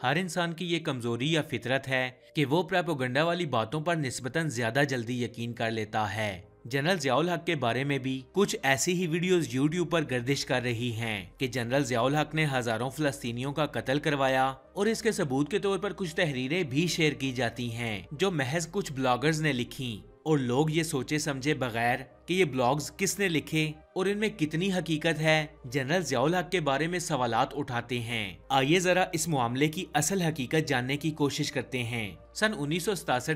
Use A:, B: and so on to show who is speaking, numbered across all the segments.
A: हर इंसान की ये कमज़ोरी या फितरत है कि वो प्रोपोगंडा वाली बातों पर निस्बतन ज़्यादा जल्दी यकीन कर लेता है। जनरल जियाउल हक के बारे में भी कुछ ऐसी ही वीडियोस यूट्यूब पर गर्दिश कर रही हैं कि जनरल जियाउल हक ने हज़ारों फलस्तीनियों का कत्ल करवाया और इसके सबूत के तौर पर कुछ तहरीरें भी शेयर की जाती हैं, जो महज कुछ ब्लॉगर्स ने लिखी। और लोग ये सोचे समझे बगैर कि ये ब्लॉग्स किसने लिखे और इनमें कितनी हकीकत है? जनरल जियाउल हक के बारे में सवालात उठाते हैं। आइए जरा इस मामले की असल हकीकत जानने की कोशिश करते हैं। सन उन्नीस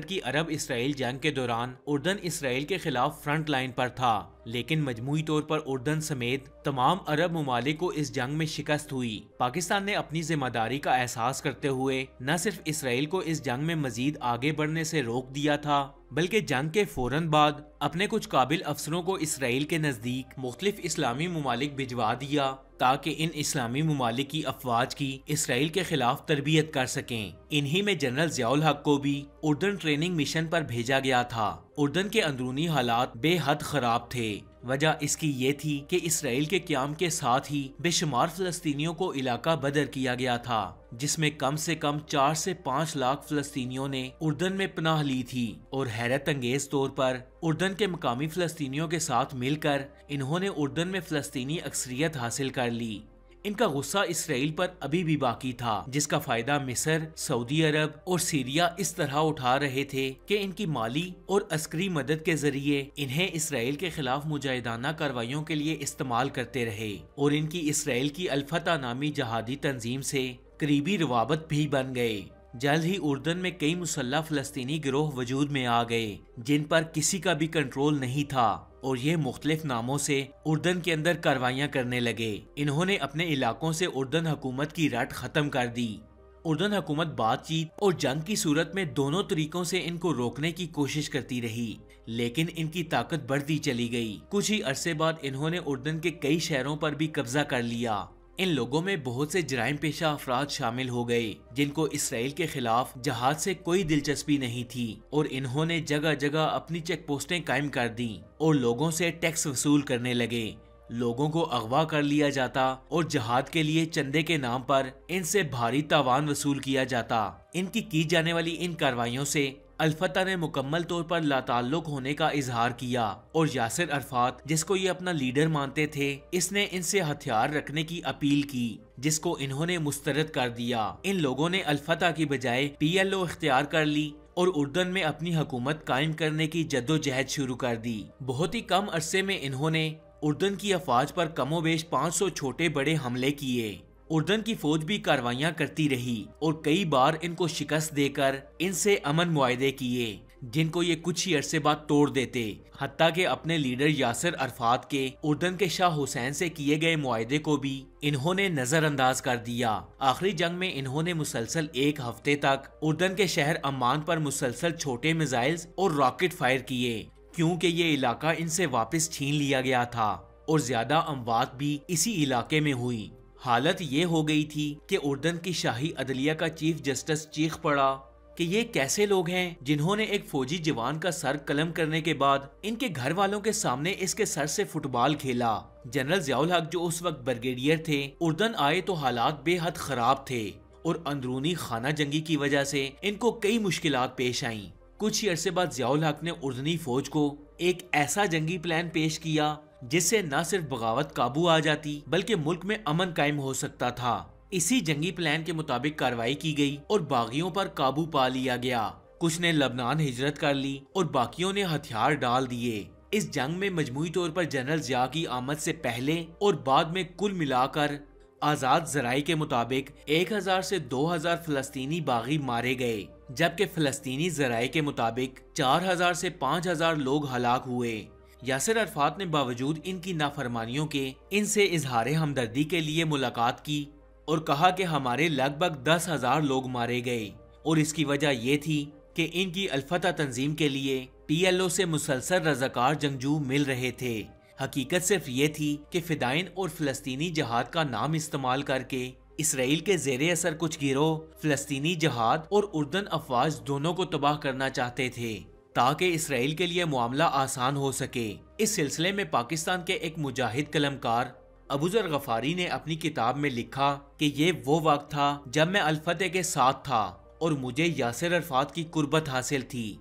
A: की अरब इसराइल जंग के दौरान उर्दन इसराइल के खिलाफ फ्रंट लाइन पर था, लेकिन मजमुई तौर पर उर्दन समेत तमाम अरब ममालिक को इस जंग में शिकस्त हुई। पाकिस्तान ने अपनी ज़िम्मेदारी का एहसास करते हुए न सिर्फ़ इसराइल को इस जंग में मजीद आगे बढ़ने से रोक दिया था, बल्कि जंग के फ़ौरन बाद अपने कुछ काबिल अफसरों को इसराइल के नज़दीक मुख्तलिफ़ इस्लामी ममालिक भिजवा दिया, ताकि इन इस्लामी ममालिक की अफवाज की इसराइल के खिलाफ तरबियत कर सकें। इन्हीं में जनरल जियाल हक को भी उर्दन ट्रेनिंग मिशन पर भेजा गया था। उर्दन के अंदरूनी हालात बेहद खराब थे। वजह इसकी ये थी कि इसराइल के क्याम के साथ ही बेशुमार फलस्तियों को इलाका बदर किया गया था, जिसमें कम से कम चार से पाँच लाख फलस्तियों ने उर्दन में पनाह ली थी और हैरत अंगेज तौर पर उर्दन के मकामी फलस्तियों के साथ मिलकर इन्होंने उर्दन में फलस्तनी अक्सरियत हासिल कर ली। इनका गुस्सा इसराइल पर अभी भी बाकी था, जिसका फ़ायदा मिस्र, सऊदी अरब और सीरिया इस तरह उठा रहे थे कि इनकी माली और अस्करी मदद के ज़रिए इन्हें इसराइल के खिलाफ मुजाहिदाना कार्रवाइयों के लिए इस्तेमाल करते रहे और इनकी इसराइल की अल्फता नामी जहादी तंजीम से करीबी रवाबत भी बन गए। जल्द ही उर्दन में कई मुसल्ला फलस्तीनी गिरोह वजूद में आ गए, जिन पर किसी का भी कंट्रोल नहीं था। और ये मुख्तलिफ़ नामों से उर्दन के अंदर कार्रवाइयाँ करने लगे। इन्होंने अपने इलाकों से उर्दन हुकूमत की रट खत्म कर दी। उर्दन हुकूमत बातचीत और जंग की सूरत में दोनों तरीकों से इनको रोकने की कोशिश करती रही, लेकिन इनकी ताकत बढ़ती चली गई। कुछ ही अरसे बाद इन्होंने उर्दन के कई शहरों पर भी कब्जा कर लिया। इन लोगों में बहुत से जराइम पेशा अफराद शामिल हो गए, जिनको इसराइल के खिलाफ जहाज़ से कोई दिलचस्पी नहीं थी, और इन्होंने जगह जगह अपनी चेक पोस्टें कायम कर दी, और लोगों से टैक्स वसूल करने लगे। लोगों को अगवा कर लिया जाता, और जहाद के लिए चंदे के नाम पर इनसे भारी तावान वसूल किया जाता। इनकी की जाने वाली इन कार्रवाइयों से अल्फता ने मुकम्मल तौर पर लाताल्लुक होने का इजहार किया और यासिर अरफात, जिसको ये अपना लीडर मानते थे, इसने इनसे हथियार रखने की अपील की, जिसको इन्होंने मुस्तरद कर दिया। इन लोगों ने अल्फता की बजाय पीएलओ इख्तियार कर ली और उर्दन में अपनी हुकूमत कायम करने की जद्दोजहद शुरू कर दी। बहुत ही कम अरसे में इन्होंने उर्दन की अफवाज पर कमोबेश 500 छोटे बड़े हमले किए। उर्दन की फौज भी कार्रवाइयाँ करती रही और कई बार इनको शिकस्त देकर इनसे अमन मुआदे किए, जिनको ये कुछ ही अरसे बाद तोड़ देते। हत्या के अपने लीडर यासिर अरफात के उर्दन के शाह हुसैन से किए गए मुआदे को भी इन्होंने नजरअंदाज कर दिया। आखिरी जंग में इन्होंने मुसलसल एक हफ़्ते तक उर्दन के शहर अम्मान पर मुसलसल छोटे मिसाइल्स और रॉकेट फायर किए, क्योंकि ये इलाका इनसे वापस छीन लिया गया था और ज़्यादा अमवात भी इसी इलाके में हुई। हालत ये हो गई थी कि उर्दन की शाही अदलिया का चीफ जस्टिस चीख पड़ा कि ये कैसे लोग हैं जिन्होंने एक फौजी जवान का सर कलम करने के बाद इनके घर वालों के सामने इसके सर से फुटबॉल खेला। जनरल जियाउल हक जो उस वक्त ब्रिगेडियर थे, उर्दन आए तो हालात बेहद खराब थे और अंदरूनी खाना जंगी की वजह से इनको कई मुश्किल पेश आईं। कुछ ही अरसे बाद जियाउल हक ने उर्दनी फौज को एक ऐसा जंगी प्लान पेश किया जिससे न सिर्फ़ बगावत काबू आ जाती, बल्कि मुल्क में अमन कायम हो सकता था। इसी जंगी प्लान के मुताबिक कार्रवाई की गई और बागियों पर काबू पा लिया गया। कुछ ने लबनान हिजरत कर ली और बाकियों ने हथियार डाल दिए। इस जंग में मजमुई तौर पर जनरल जिया की आमद से पहले और बाद में कुल मिलाकर आज़ाद जराई के मुताबिक 1000 से 2000 फलस्तीनी बागी मारे गए, जबकि फलस्तीनी जराए के मुताबिक 4000 से 5000 लोग हलाक हुए। यासिर अरफात ने बावजूद इनकी नाफरमानियों के, इनसे इजहार हमदर्दी के लिए मुलाकात की और कहा कि हमारे लगभग दस हज़ार लोग मारे गए और इसकी वजह ये थी कि इनकी अल्फता तंजीम के लिए पीएलओ से मुसलसल रजाकार जंगजू मिल रहे थे। हकीकत सिर्फ़ ये थी कि फिदाइन और फलस्तीनी जहाद का नाम इस्तेमाल करके इसराइल के जेर असर कुछ गिरोह, फलस्तीनी जहाद और उर्दन अफवाज दोनों को तबाह करना चाहते थे। ताकि इसराइल के लिए मामला आसान हो सके। इस सिलसिले में पाकिस्तान के एक मुजाहिद कलमकार अबूजर गफारी ने अपनी किताब में लिखा कि ये वो वक्त था जब मैं अल्फते के साथ था और मुझे यासिर अरफात की कुर्बत हासिल थी।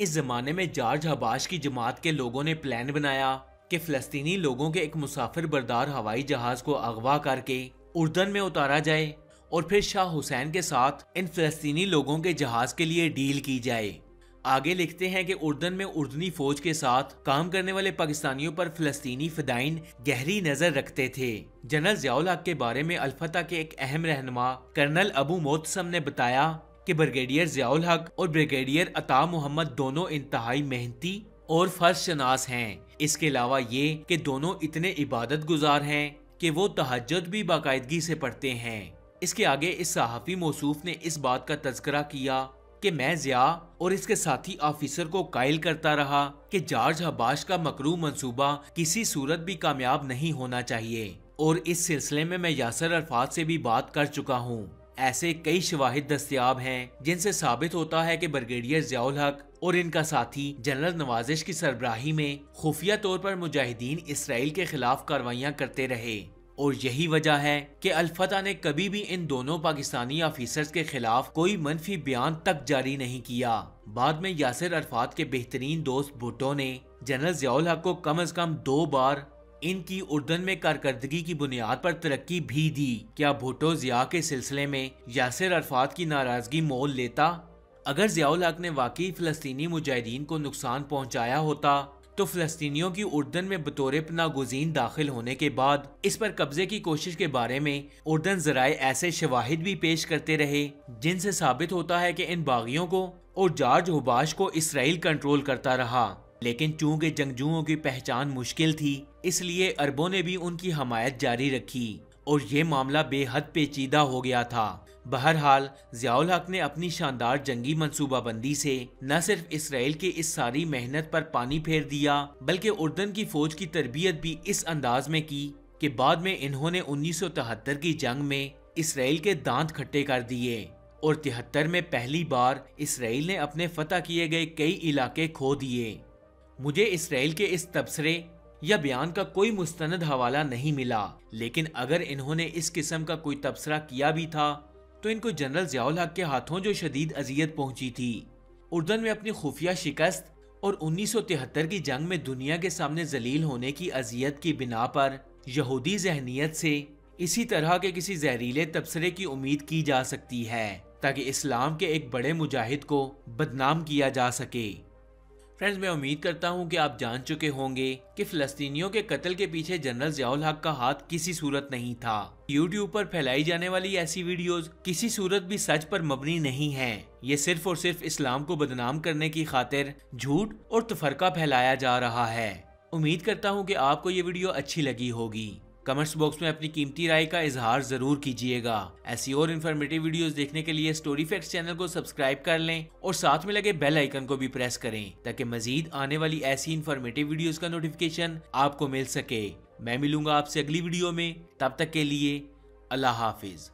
A: इस जमाने में जार्ज हबाश की जमात के लोगों ने प्लान बनाया कि फलस्तीनी लोगों के एक मुसाफिर बरदार हवाई जहाज़ को अगवा करके उर्दन में उतारा जाए और फिर शाह हुसैन के साथ इन फलस्तीनी लोगों के जहाज़ के लिए डील की जाए। आगे लिखते हैं कि उर्दन में उर्दनी फौज के साथ काम करने वाले पाकिस्तानियों पर फलस्तीनी फिदाइन गहरी नज़र रखते थे। जनरल जियाउल हक के बारे में अल्फता के एक अहम रहनमा कर्नल अबू मोतसम ने बताया कि ब्रिगेडियर जियाउल हक और ब्रिगेडियर अता मोहम्मद दोनों इंतहाई मेहनती और फ़र्ज़ शनास हैं। इसके अलावा ये कि दोनों इतने इबादत गुजार हैं कि वो तहजद भी बाकायदगी से पढ़ते हैं। इसके आगे इस सहाफ़ी मौसूफ ने इस बात का तस्करा किया कि मैं जिया और इसके साथी ऑफिसर को कायल करता रहा कि जॉर्ज हबाश का मकरू मंसूबा किसी सूरत भी कामयाब नहीं होना चाहिए। और इस सिलसिले में मैं यासर अरफात से भी बात कर चुका हूँ। ऐसे कई शवाहिद दस्तियाब हैं, जिनसे साबित होता है कि ब्रिगेडियर जियाउल हक और इनका साथी जनरल नवाजिश की सरबराही में खुफिया तौर पर मुजाहिदीन इसराइल के खिलाफ कार्रवाइयाँ करते रहे। और यही वजह है कि अल्फता ने कभी भी इन दोनों पाकिस्तानी ऑफिसर्स के खिलाफ कोई मनफी बयान तक जारी नहीं किया। बाद में यासिर अरफात के बेहतरीन दोस्त भुट्टो ने जनरल जियाउल हक को कम अज कम दो बार इनकी उर्दन में कारकर्दगी की बुनियाद पर तरक्की भी दी। क्या भुट्टो जिया के सिलसिले में यासिर अरफात की नाराज़गी मोल लेता? अगर जियाउल हक ने वाकई फलस्तीनी मुजाहिदीन को नुकसान पहुँचाया होता तो फलस्तीनियों की उर्दन में बतौर नागुजीन दाखिल होने के बाद इस पर कब्जे की कोशिश के बारे में उर्दन जराए ऐसे शवाहिद भी पेश करते रहे, जिनसे साबित होता है कि इन बागियों को और जॉर्ज हुबाश को इसराइल कंट्रोल करता रहा। लेकिन चूँकि जंगजुओं की पहचान मुश्किल थी, इसलिए अरबों ने भी उनकी हमायत जारी रखी। और ये मामला बेहद पेचीदा हो गया था। बहरहाल, जियाउल हक ने अपनी शानदार जंगी मंसूबाबंदी से न सिर्फ़ इसराइल के इस सारी मेहनत पर पानी फेर दिया, बल्कि उर्दन की फौज की तरबियत भी इस अंदाज में की कि बाद में इन्होंने उन्नीस सौ तिहत्तर की जंग में इसराइल के दांत खट्टे कर दिए। और तिहत्तर में पहली बार इसराइल ने अपने फतह किए गए कई इलाके खो दिए। मुझे इसराइल के इस तबसरे या बयान का कोई मुस्तनद हवाला नहीं मिला। लेकिन अगर इन्होंने इस किस्म का कोई तबसरा किया भी था तो इनको जनरल जियाउल हक के हाथों जो शदीद अजियत पहुँची थी। उर्दन में अपनी खुफिया शिकस्त और उन्नीस की जंग में दुनिया के सामने जलील होने की अजियत की बिना पर यहूदी जहनीत से इसी तरह के किसी जहरीले तबसरे की उम्मीद की जा सकती है, ताकि इस्लाम के एक बड़े मुजाहिद को बदनाम किया जा सके। फ्रेंड्स मैं उम्मीद करता हूँ कि आप जान चुके होंगे कि फिलस्तीनियों के कत्ल के पीछे जनरल जयाल हक का हाथ किसी सूरत नहीं था। यूट्यूब पर फैलाई जाने वाली ऐसी वीडियोस किसी सूरत भी सच पर मबनी नहीं है। ये सिर्फ़ और सिर्फ़ इस्लाम को बदनाम करने की खातिर झूठ और तफरका फैलाया जा रहा है। उम्मीद करता हूँ की आपको ये वीडियो अच्छी लगी होगी। कमेंट्स बॉक्स में अपनी कीमती राय का इजहार ज़रूर कीजिएगा। ऐसी और इन्फॉर्मेटिव वीडियोस देखने के लिए स्टोरी फैक्ट्स चैनल को सब्सक्राइब कर लें और साथ में लगे बेल आइकन को भी प्रेस करें, ताकि मजीद आने वाली ऐसी इन्फॉर्मेटिव वीडियोस का नोटिफिकेशन आपको मिल सके। मैं मिलूँगा आपसे अगली वीडियो में। तब तक के लिए अल्लाह हाफिज़।